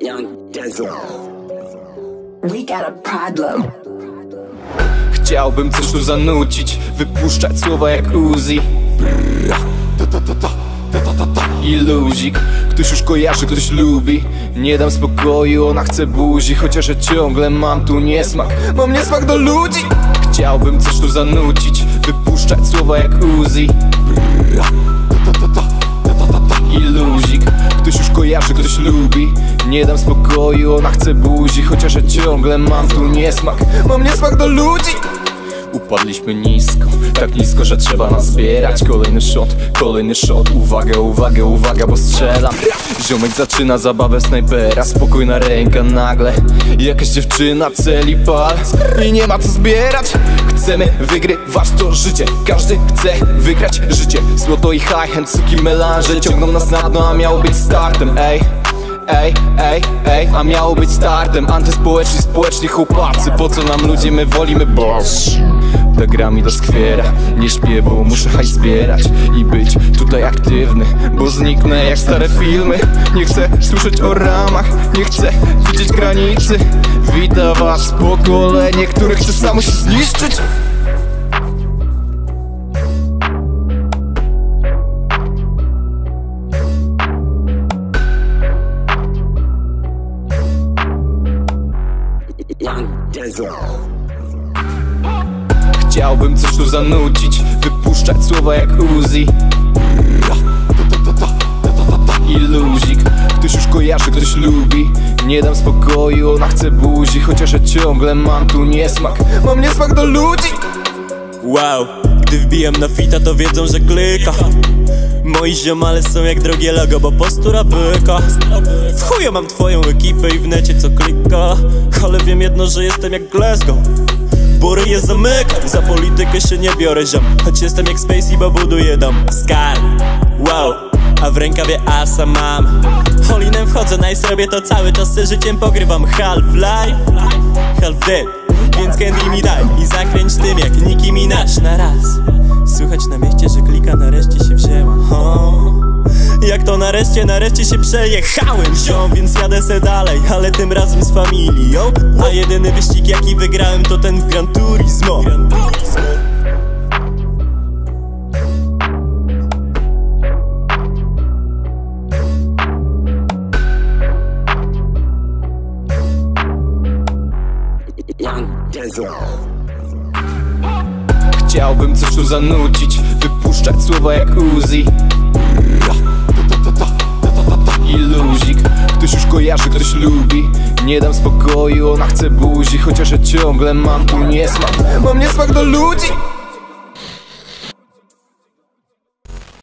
Young Dizzle. We got a problem. Chciałbym coś tu zanucić, wypuszczać słowa jak Uzi. I luzik, ktoś już kojarzy, ktoś lubi Nie dam spokoju, ona chce buzi Chociaż ja ciągle mam tu niesmak Mam niesmak do ludzi Chciałbym coś tu zanucić Wypuszczać słowa jak Uzi I luzik, ktoś już kojarzy, ktoś lubi nie dam spokoju, ona chce buzi Chociaż ja ciągle mam tu niesmak Mam niesmak do ludzi. Upadliśmy nisko, tak nisko, że trzeba nas zbierać. Kolejny shot, kolejny shot. Uwaga, uwaga, uwaga, bo strzelam. Ziomek zaczyna zabawę snajpera. Spokojna ręka nagle. Jakaś dziewczyna celi pal. I nie ma co zbierać. Chcemy wygrywać to życie. Każdy chce wygrać życie. Złoto i high hand, suki melanże Ciągną nas na dno, a miało być startem, ej Ej, ej, ej, a miało być startem. Antyspołeczni, społeczni chłopacy. Po co nam ludzie, my wolimy boss. Ta gra mi doskwiera. Nie śpię, bo muszę hajs zbierać I być tutaj aktywny Bo zniknę jak stare filmy. Nie chcę słyszeć o ramach Nie chcę widzieć granicy. Wita was pokolenie, które chce samo się zniszczyć Chciałbym coś tu zanucić Wypuszczać słowa jak Uzi. I luzik Ktoś już kojarzy, ktoś lubi. Nie dam spokoju, ona chce buzi Chociaż ja ciągle mam tu niesmak. Mam niesmak do ludzi. Wow, gdy wbijam na fita to wiedzą, że klika Moi ziomale są jak drogie logo, bo postura byka W chuju mam twoją ekipę i w necie co klika że jestem jak Glasgow Bory je zamykam, za politykę się nie biorę ziom. Choć jestem jak Spacey, bo buduję dom. Skal, wow, a w rękawie asa mam. Holinem wchodzę, nice robię to cały czas Z życiem pogrywam. Half-Life, Half-Dead Więc candy mi daj. I zakręć to nareszcie, nareszcie się przejechałem ziom Więc jadę se dalej, ale tym razem z familią. A jedyny wyścig jaki wygrałem to ten w Gran Turismo. Young Dizzle. Chciałbym coś tu zanucić Wypuszczać słowa jak Uzi Kojarzy, ktoś lubi. Nie dam spokoju, ona chce buzi Chociaż ja ciągle mam tu niesmak. Mam niesmak do ludzi